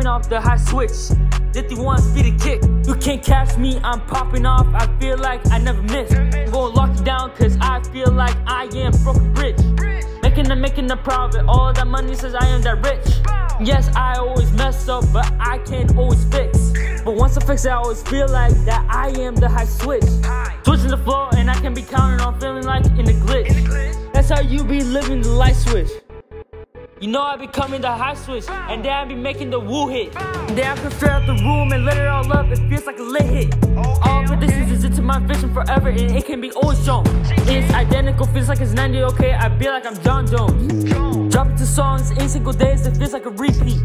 Coming off the high switch. 51 feet of kick. You can't catch me, I'm popping off. I feel like I never miss. I'm gonna lock you down, cause I feel like I am broken bridge. Making a making a profit. All that money says I am that rich. Yes, I always mess up, but I can't always fix. But once I fix it, I always feel like that I am the high switch. Switching the floor, and I can be counting on feeling like in the glitch. That's how you be living the light switch. You know I be coming the high switch, and then I be making the woo hit. And then I can straight out the room and let it all up, it feels like a lit hit. All predictions is into my vision forever, and it can be always shown. It's identical, feels like it's 90, okay, I feel like I'm Jon Jones. Dropping two songs in single days, it feels like a repeat.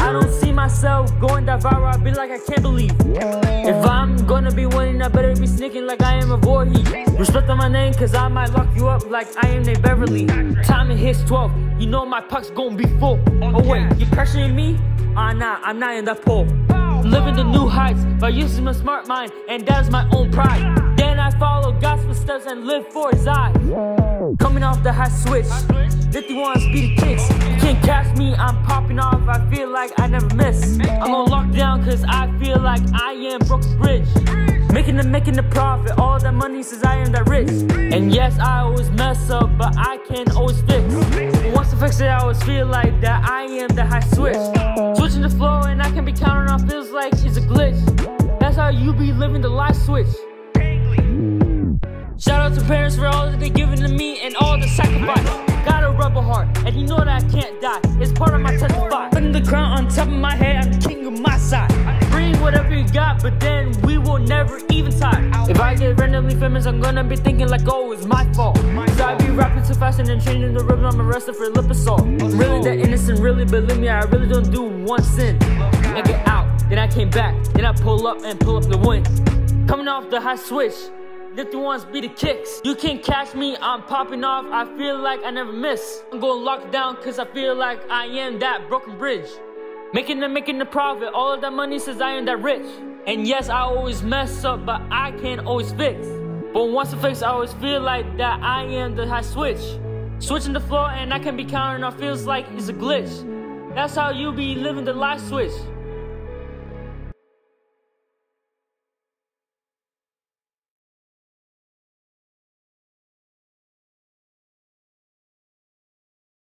I don't see myself going that viral, I be like I can't believe. If I'm gonna be winning, I better be sneaking like I am a Voorhees. Respect on my name, cause I might lock you up like I am Nate Beverly. Time it hits 12, you know my puck's gonna be full. Oh wait, you pressuring me? Ah nah, I'm not in that. I'm living the new heights by using my smart mind, and that is my own pride. Then I follow God's footsteps and live for His eyes. Coming off the high switch, 51 speedy kicks. You can't catch me, I'm popping off. I feel like I never miss. I'm gonna lock down cause I feel like I am Broken Bridge. Making the making the profit, all that money says I am that rich. And yes, I always mess up, but I can always fix. Once I fix it, I always feel like that I am the high switch. Switching the flow, and I can be counting on feels like it's a glitch. That's how you be living the light switch. Shout out to parents for all that they giving to me and all the sacrifice. Got a rebel heart, and you know that I can't die. It's part of my testify. Putting the crown on top of my head, I'm the king of my side. Bring whatever you got, but then we will never even tie. If I get randomly famous, I'm gonna be thinking like, oh, it's my fault. Cause I be rapping too fast and then changing the rhythm, I'm arrested for lip assault. Really that innocent, really believe me, I really don't do one sin. I get out, then I came back, then I pull up and pull up the win. Coming off the high switch. Nifty 1's be the kicks. You can't catch me, I'm popping off. I feel like I never miss. I'm going lock down cause I feel like I am that broken bridge. Making the making the profit, all of that money says I am that rich. And yes, I always mess up, but I can't always fix. But once I fix, I always feel like that I am the high switch. Switching the floor and I can be counting on feels like it's a glitch. That's how you be living the life switch.